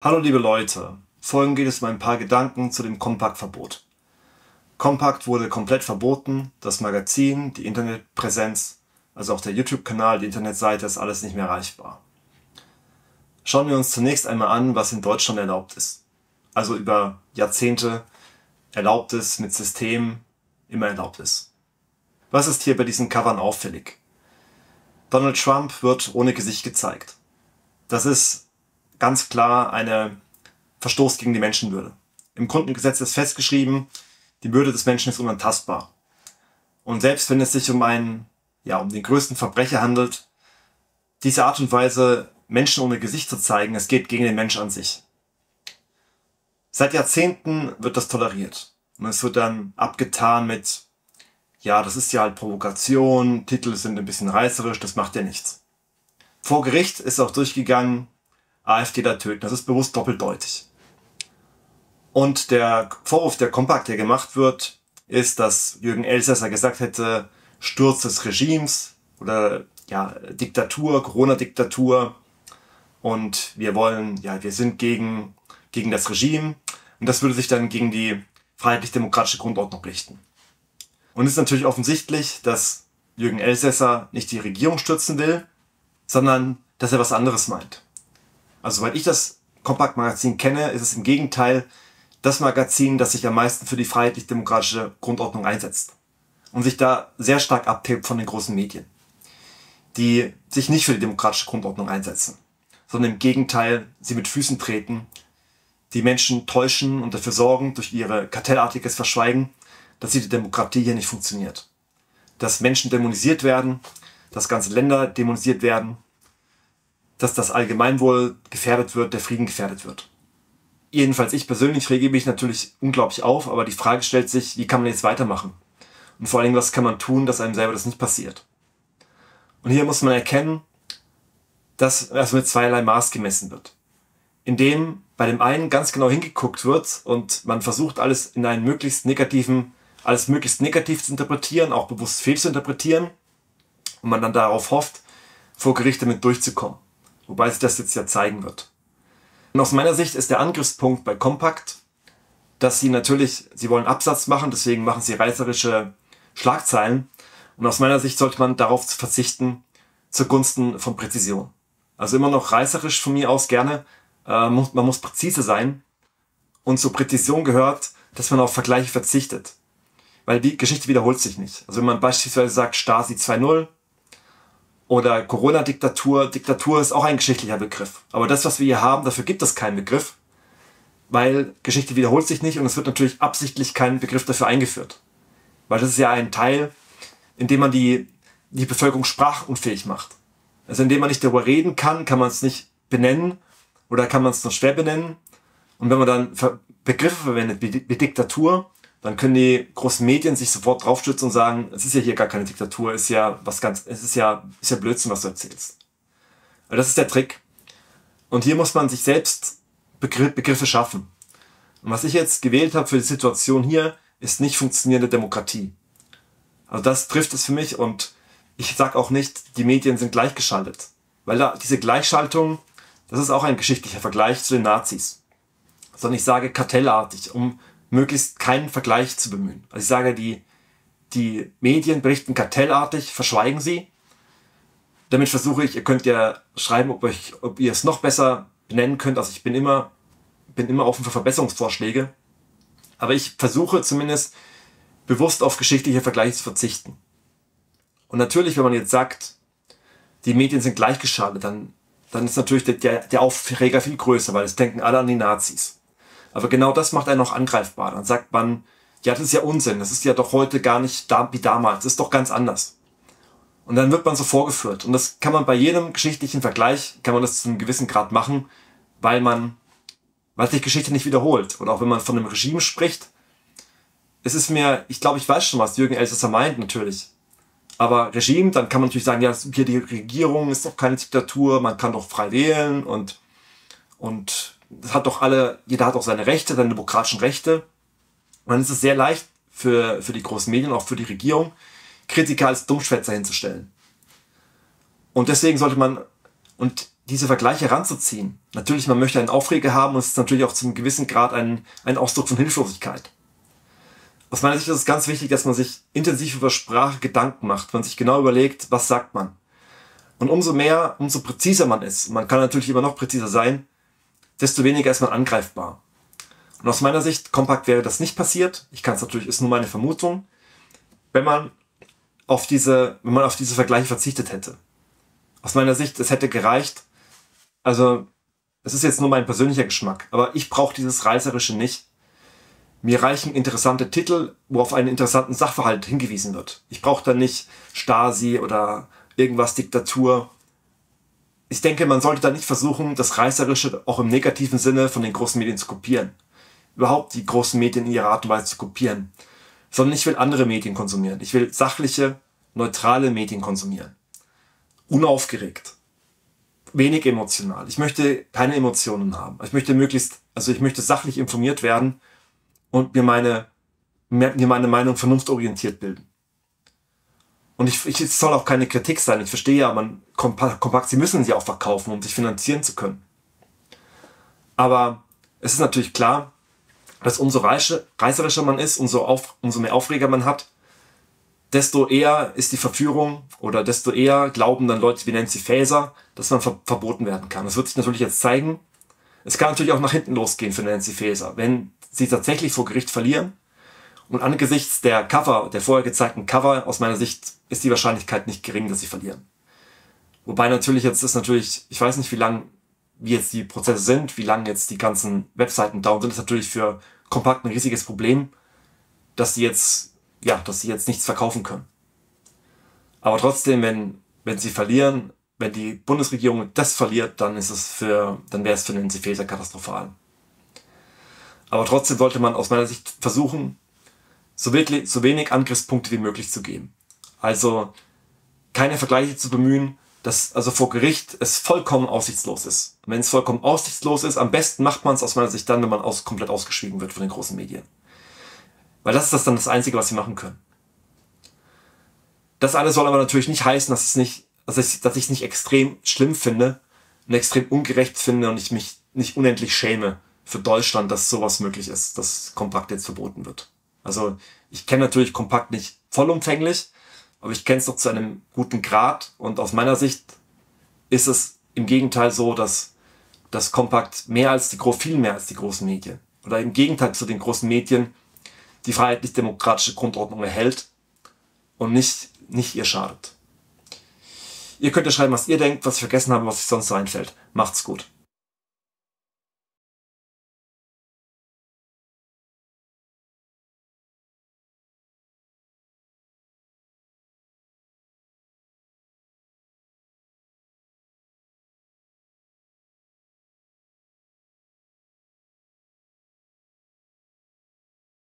Hallo liebe Leute, folgen geht es um ein paar Gedanken zu dem Kompakt-Verbot. Kompakt wurde komplett verboten, das Magazin, die Internetpräsenz, also auch der YouTube-Kanal, die Internetseite ist alles nicht mehr erreichbar. Schauen wir uns zunächst einmal an, was in Deutschland erlaubt ist. Also über Jahrzehnte erlaubt ist, mit System immer erlaubt ist. Was ist hier bei diesen Covern auffällig? Donald Trump wird ohne Gesicht gezeigt. Das ist ganz klar eine Verstoß gegen die Menschenwürde. Im Grundgesetz ist festgeschrieben, die Würde des Menschen ist unantastbar. Und selbst wenn es sich um einen, ja, um den größten Verbrecher handelt, diese Art und Weise, Menschen ohne Gesicht zu zeigen, es geht gegen den Mensch an sich. Seit Jahrzehnten wird das toleriert. Und es wird dann abgetan mit, ja, das ist ja halt Provokation, Titel sind ein bisschen reißerisch, das macht ja nichts. Vor Gericht ist auch durchgegangen, AfD da töten. Das ist bewusst doppeldeutig. Und der Vorwurf, der kompakt hier gemacht wird, ist, dass Jürgen Elsässer gesagt hätte, Sturz des Regimes oder ja, Diktatur, Corona-Diktatur. Und wir wollen, ja, wir sind gegen, gegen das Regime. Und das würde sich dann gegen die freiheitlich-demokratische Grundordnung richten. Und es ist natürlich offensichtlich, dass Jürgen Elsässer nicht die Regierung stürzen will, sondern dass er was anderes meint. Also, weil ich das Kompakt-Magazin kenne, ist es im Gegenteil das Magazin, das sich am meisten für die freiheitlich-demokratische Grundordnung einsetzt. Und sich da sehr stark abhebt von den großen Medien, die sich nicht für die demokratische Grundordnung einsetzen, sondern im Gegenteil sie mit Füßen treten, die Menschen täuschen und dafür sorgen, durch ihre kartellartiges Verschweigen, dass die Demokratie hier nicht funktioniert. Dass Menschen dämonisiert werden, dass ganze Länder dämonisiert werden dass das Allgemeinwohl gefährdet wird, der Frieden gefährdet wird. Jedenfalls ich persönlich rege mich natürlich unglaublich auf, aber die Frage stellt sich, wie kann man jetzt weitermachen? Und vor allem, was kann man tun, dass einem selber das nicht passiert? Und hier muss man erkennen, dass also mit zweierlei Maß gemessen wird. Indem bei dem einen ganz genau hingeguckt wird und man versucht, alles in einen möglichst negativen, alles möglichst negativ zu interpretieren, auch bewusst fehl zu interpretieren, und man dann darauf hofft, vor Gericht damit durchzukommen wobei sich das jetzt ja zeigen wird. Und aus meiner Sicht ist der Angriffspunkt bei Compact, dass sie natürlich, sie wollen Absatz machen, deswegen machen sie reißerische Schlagzeilen. Und aus meiner Sicht sollte man darauf verzichten, zugunsten von Präzision. Also immer noch reißerisch von mir aus gerne, äh, man muss präzise sein. Und zur Präzision gehört, dass man auf Vergleiche verzichtet. Weil die Geschichte wiederholt sich nicht. Also wenn man beispielsweise sagt Stasi 2.0, oder Corona-Diktatur. Diktatur ist auch ein geschichtlicher Begriff. Aber das, was wir hier haben, dafür gibt es keinen Begriff, weil Geschichte wiederholt sich nicht und es wird natürlich absichtlich kein Begriff dafür eingeführt. Weil das ist ja ein Teil, in dem man die, die Bevölkerung sprachunfähig macht. Also indem man nicht darüber reden kann, kann man es nicht benennen oder kann man es nur schwer benennen. Und wenn man dann Begriffe verwendet wie, wie Diktatur, dann können die großen Medien sich sofort draufstützen und sagen, es ist ja hier gar keine Diktatur, es ist ja was ganz, es ist ja, ist ja Blödsinn, was du erzählst. Aber das ist der Trick. Und hier muss man sich selbst Begr Begriffe schaffen. Und was ich jetzt gewählt habe für die Situation hier, ist nicht funktionierende Demokratie. Also das trifft es für mich und ich sage auch nicht, die Medien sind gleichgeschaltet. Weil da diese Gleichschaltung, das ist auch ein geschichtlicher Vergleich zu den Nazis. Sondern ich sage kartellartig, um möglichst keinen Vergleich zu bemühen. Also ich sage, die, die Medien berichten kartellartig, verschweigen sie. Damit versuche ich, ihr könnt ja schreiben, ob, euch, ob ihr es noch besser benennen könnt. Also ich bin immer, bin immer offen für Verbesserungsvorschläge. Aber ich versuche zumindest bewusst auf geschichtliche Vergleiche zu verzichten. Und natürlich, wenn man jetzt sagt, die Medien sind gleichgeschaltet, dann, dann ist natürlich der, der Aufreger viel größer, weil es denken alle an die Nazis. Aber genau das macht einen noch angreifbar. Dann sagt man, ja, das ist ja Unsinn, das ist ja doch heute gar nicht da, wie damals, das ist doch ganz anders. Und dann wird man so vorgeführt. Und das kann man bei jedem geschichtlichen Vergleich, kann man das zu einem gewissen Grad machen, weil man, weil sich Geschichte nicht wiederholt. Oder auch wenn man von einem Regime spricht, es ist mir, ich glaube, ich weiß schon, was Jürgen Elsässer meint, natürlich. Aber Regime, dann kann man natürlich sagen, ja, hier die Regierung ist doch keine Diktatur, man kann doch frei wählen und, und das hat doch alle, jeder hat auch seine Rechte, seine demokratischen Rechte. Und dann ist es sehr leicht für, für die großen Medien, auch für die Regierung, Kritiker als Dummschwätzer hinzustellen. Und deswegen sollte man, und diese Vergleiche ranzuziehen. Natürlich, man möchte einen Aufreger haben und es ist natürlich auch zum gewissen Grad ein, ein Ausdruck von Hilflosigkeit. Aus meiner Sicht ist es ganz wichtig, dass man sich intensiv über Sprache Gedanken macht, man sich genau überlegt, was sagt man. Und umso mehr, umso präziser man ist, man kann natürlich immer noch präziser sein, desto weniger ist man angreifbar. Und aus meiner Sicht, kompakt wäre das nicht passiert. Ich kann es natürlich, ist nur meine Vermutung, wenn man auf diese, wenn man auf diese Vergleiche verzichtet hätte. Aus meiner Sicht, es hätte gereicht, also, es ist jetzt nur mein persönlicher Geschmack, aber ich brauche dieses Reißerische nicht. Mir reichen interessante Titel, wo auf einen interessanten Sachverhalt hingewiesen wird. Ich brauche da nicht Stasi oder irgendwas Diktatur. Ich denke, man sollte da nicht versuchen, das Reißerische auch im negativen Sinne von den großen Medien zu kopieren. Überhaupt die großen Medien in ihrer Art und Weise zu kopieren. Sondern ich will andere Medien konsumieren. Ich will sachliche, neutrale Medien konsumieren. Unaufgeregt wenig emotional. Ich möchte keine Emotionen haben. Ich möchte möglichst, also ich möchte sachlich informiert werden und mir meine, mir meine Meinung vernunftorientiert bilden. Und ich, ich, es soll auch keine Kritik sein. Ich verstehe ja, man kompakt, sie müssen sie auch verkaufen, um sich finanzieren zu können. Aber es ist natürlich klar, dass umso reißerischer man ist, umso, auf, umso mehr Aufreger man hat, desto eher ist die Verführung oder desto eher glauben dann Leute wie Nancy Faeser, dass man ver verboten werden kann. Das wird sich natürlich jetzt zeigen. Es kann natürlich auch nach hinten losgehen für Nancy Faeser, wenn sie tatsächlich vor Gericht verlieren. Und angesichts der Cover, der vorher gezeigten Cover, aus meiner Sicht ist die Wahrscheinlichkeit nicht gering, dass sie verlieren. Wobei natürlich jetzt ist natürlich, ich weiß nicht, wie lang, wie jetzt die Prozesse sind, wie lang jetzt die ganzen Webseiten dauern, sind ist natürlich für Kompakt ein riesiges Problem, dass sie jetzt ja, dass sie jetzt nichts verkaufen können. Aber trotzdem, wenn, wenn sie verlieren, wenn die Bundesregierung das verliert, dann ist es für, dann wäre es für Nancy Faeser katastrophal. Aber trotzdem sollte man aus meiner Sicht versuchen, so, wirklich, so wenig Angriffspunkte wie möglich zu geben. Also keine Vergleiche zu bemühen, dass also vor Gericht es vollkommen aussichtslos ist. wenn es vollkommen aussichtslos ist, am besten macht man es aus meiner Sicht dann, wenn man aus, komplett ausgeschwiegen wird von den großen Medien. Weil das ist das dann das Einzige, was sie machen können. Das alles soll aber natürlich nicht heißen, dass, es nicht, dass ich dass ich es nicht extrem schlimm finde und extrem ungerecht finde und ich mich nicht unendlich schäme für Deutschland, dass sowas möglich ist, dass Kompakt jetzt verboten wird. Also ich kenne natürlich Kompakt nicht vollumfänglich, aber ich kenne es doch zu einem guten Grad und aus meiner Sicht ist es im Gegenteil so, dass das Kompakt mehr als die viel mehr als die großen Medien oder im Gegenteil zu den großen Medien die freiheitlich-demokratische Grundordnung erhält und nicht, nicht ihr schadet. Ihr könnt ja schreiben, was ihr denkt, was ich vergessen habe, was euch sonst so einfällt. Macht's gut.